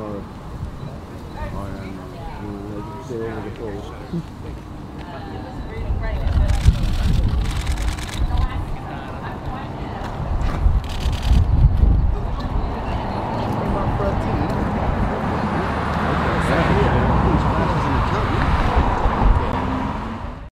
Oh. Oh, yeah. Mm, over the falls.